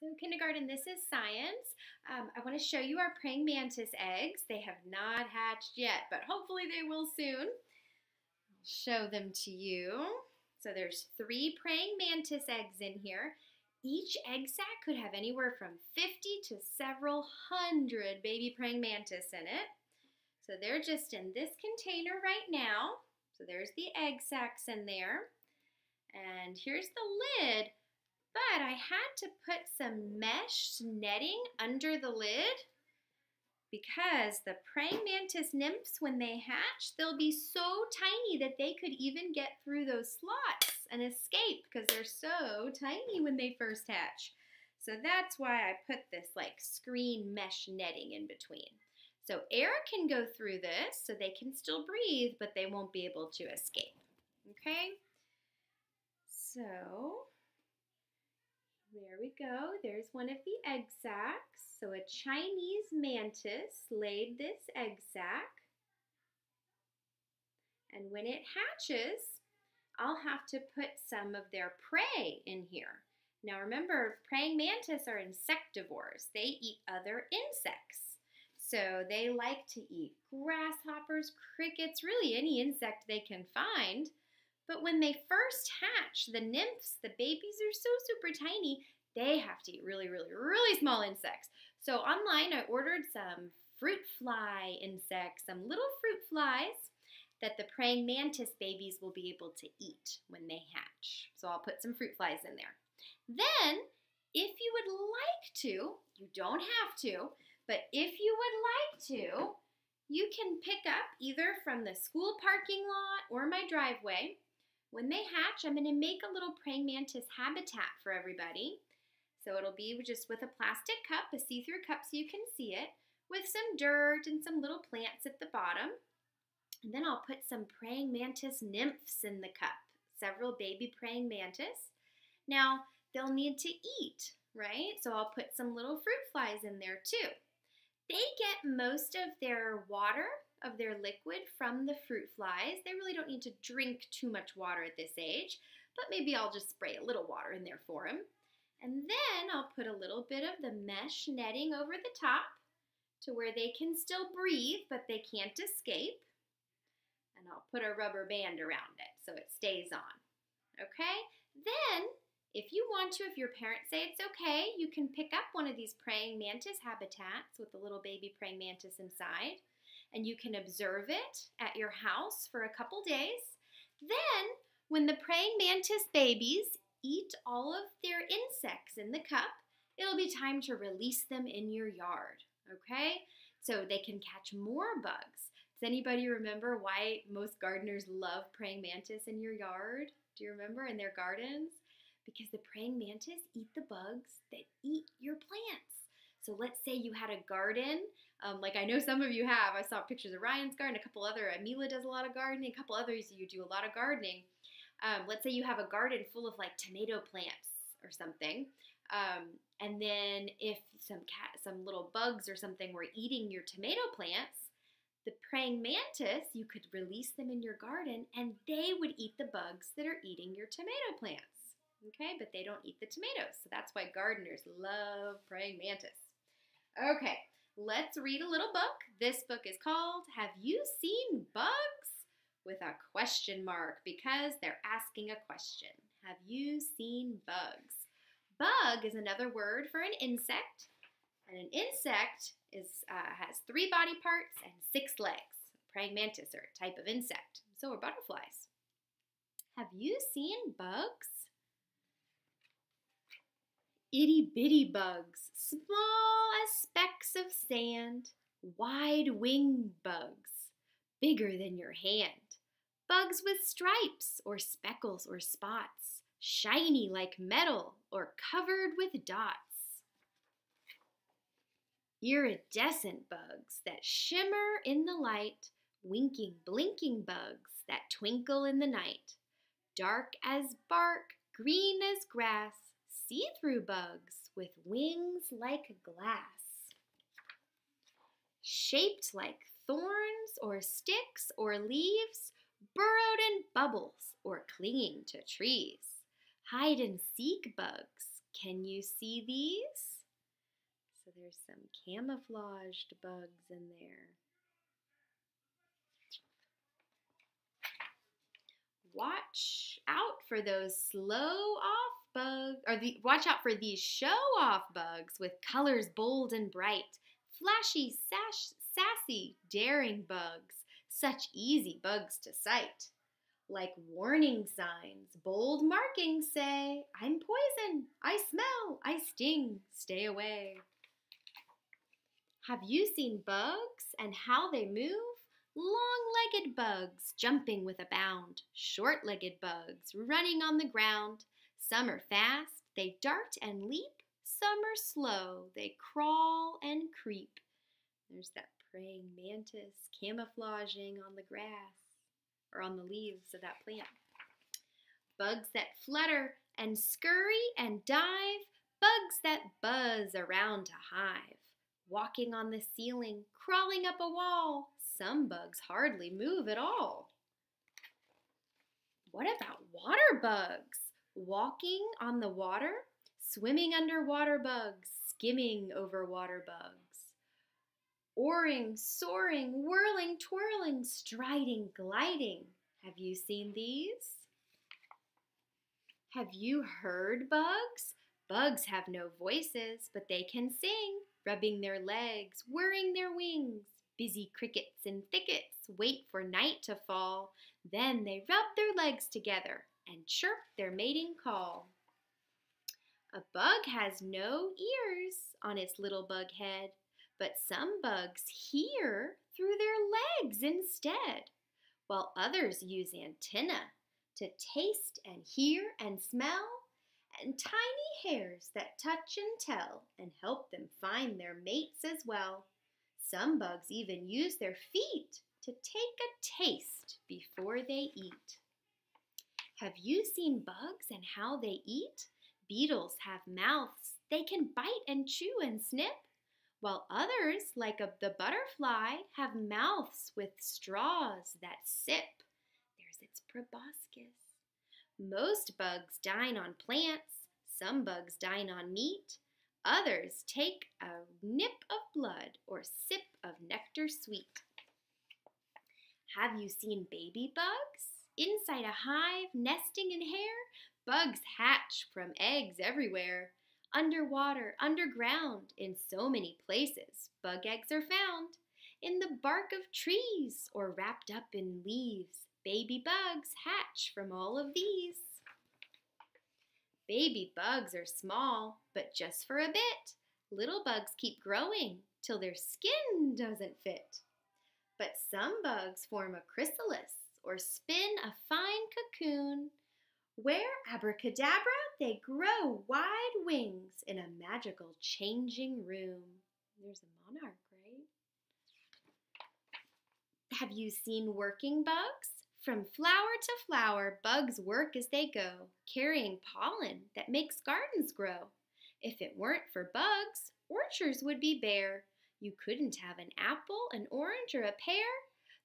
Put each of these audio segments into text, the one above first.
So kindergarten, this is science. Um, I want to show you our praying mantis eggs. They have not hatched yet, but hopefully they will soon. I'll show them to you. So there's three praying mantis eggs in here. Each egg sac could have anywhere from 50 to several hundred baby praying mantis in it. So they're just in this container right now. So there's the egg sacs in there. And here's the lid but I had to put some mesh netting under the lid because the praying mantis nymphs, when they hatch, they'll be so tiny that they could even get through those slots and escape because they're so tiny when they first hatch. So that's why I put this like screen mesh netting in between. So air can go through this so they can still breathe, but they won't be able to escape. Okay? So there we go. There's one of the egg sacs. So a Chinese mantis laid this egg sac. And when it hatches, I'll have to put some of their prey in here. Now remember, praying mantis are insectivores. They eat other insects. So they like to eat grasshoppers, crickets, really any insect they can find. But when they first hatch, the nymphs, the babies are so super tiny, they have to eat really, really, really small insects. So online, I ordered some fruit fly insects, some little fruit flies that the praying mantis babies will be able to eat when they hatch. So I'll put some fruit flies in there. Then, if you would like to, you don't have to, but if you would like to, you can pick up either from the school parking lot or my driveway when they hatch, I'm going to make a little praying mantis habitat for everybody. So it'll be just with a plastic cup, a see-through cup so you can see it, with some dirt and some little plants at the bottom. And then I'll put some praying mantis nymphs in the cup, several baby praying mantis. Now, they'll need to eat, right? So I'll put some little fruit flies in there too. They get most of their water of their liquid from the fruit flies. They really don't need to drink too much water at this age, but maybe I'll just spray a little water in there for them. And then I'll put a little bit of the mesh netting over the top to where they can still breathe, but they can't escape. And I'll put a rubber band around it so it stays on. Okay? Then, if you want to, if your parents say it's okay, you can pick up one of these praying mantis habitats with the little baby praying mantis inside and you can observe it at your house for a couple days. Then, when the praying mantis babies eat all of their insects in the cup, it'll be time to release them in your yard, okay? So they can catch more bugs. Does anybody remember why most gardeners love praying mantis in your yard? Do you remember in their gardens? Because the praying mantis eat the bugs that eat your plants. So let's say you had a garden, um, like I know some of you have. I saw pictures of Ryan's garden, a couple other, Amila does a lot of gardening, a couple others you do a lot of gardening. Um, let's say you have a garden full of like tomato plants or something. Um, and then if some cat, some little bugs or something were eating your tomato plants, the praying mantis, you could release them in your garden and they would eat the bugs that are eating your tomato plants. Okay, but they don't eat the tomatoes. So that's why gardeners love praying mantis. Okay, let's read a little book. This book is called Have You Seen Bugs? with a question mark because they're asking a question. Have you seen bugs? Bug is another word for an insect, and an insect is uh, has three body parts and six legs. Praying mantis are a type of insect. So are butterflies. Have you seen bugs? Itty bitty bugs, small as specks of sand, wide winged bugs, bigger than your hand, bugs with stripes or speckles or spots, shiny like metal or covered with dots. Iridescent bugs that shimmer in the light, winking, blinking bugs that twinkle in the night, dark as bark, green as grass, see-through bugs with wings like glass. Shaped like thorns or sticks or leaves, burrowed in bubbles or clinging to trees. Hide and seek bugs, Can you see these? So there's some camouflaged bugs in there. Watch out for those slow off bugs, or the, watch out for these show off bugs with colors bold and bright, flashy, sash, sassy, daring bugs, such easy bugs to sight. Like warning signs, bold markings say, I'm poison, I smell, I sting, stay away. Have you seen bugs and how they move? Long legged bugs jumping with a bound, short legged bugs running on the ground. Some are fast, they dart and leap. Some are slow, they crawl and creep. There's that praying mantis camouflaging on the grass or on the leaves of that plant. Bugs that flutter and scurry and dive, bugs that buzz around a hive walking on the ceiling, crawling up a wall. Some bugs hardly move at all. What about water bugs? Walking on the water, swimming under water bugs, skimming over water bugs. Oaring, soaring, whirling, twirling, striding, gliding. Have you seen these? Have you heard bugs? Bugs have no voices, but they can sing rubbing their legs, whirring their wings. Busy crickets in thickets wait for night to fall. Then they rub their legs together and chirp their mating call. A bug has no ears on its little bug head, but some bugs hear through their legs instead, while others use antennae to taste and hear and smell and tiny hairs that touch and tell and help them find their mates as well. Some bugs even use their feet to take a taste before they eat. Have you seen bugs and how they eat? Beetles have mouths. They can bite and chew and snip, while others, like a, the butterfly, have mouths with straws that sip. There's its proboscis. Most bugs dine on plants, some bugs dine on meat, others take a nip of blood or sip of nectar sweet. Have you seen baby bugs? Inside a hive, nesting in hair, bugs hatch from eggs everywhere. Underwater, underground, in so many places, bug eggs are found. In the bark of trees or wrapped up in leaves, Baby bugs hatch from all of these. Baby bugs are small, but just for a bit. Little bugs keep growing till their skin doesn't fit. But some bugs form a chrysalis or spin a fine cocoon where abracadabra they grow wide wings in a magical changing room. There's a monarch, right? Have you seen working bugs? From flower to flower, bugs work as they go, carrying pollen that makes gardens grow. If it weren't for bugs, orchards would be bare. You couldn't have an apple, an orange, or a pear.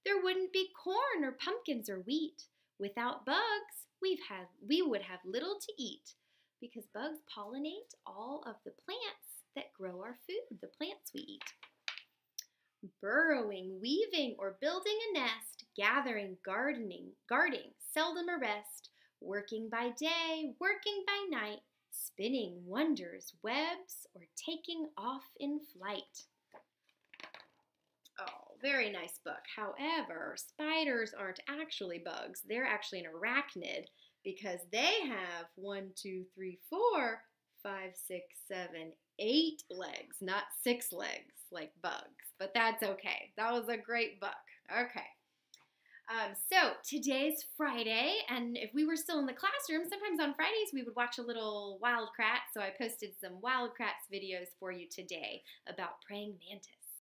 There wouldn't be corn or pumpkins or wheat. Without bugs, we've had, we would have little to eat because bugs pollinate all of the plants that grow our food, the plants we eat burrowing, weaving, or building a nest, gathering, gardening, guarding, seldom a rest, working by day, working by night, spinning wonders, webs, or taking off in flight. Oh, very nice book. However, spiders aren't actually bugs. They're actually an arachnid because they have one, two, three, four, five, six, seven, eight legs, not six legs like bugs. But that's okay. That was a great book. Okay. Um, so today's Friday, and if we were still in the classroom, sometimes on Fridays we would watch a little Wild Kratts. So I posted some Wild Kratts videos for you today about praying mantis.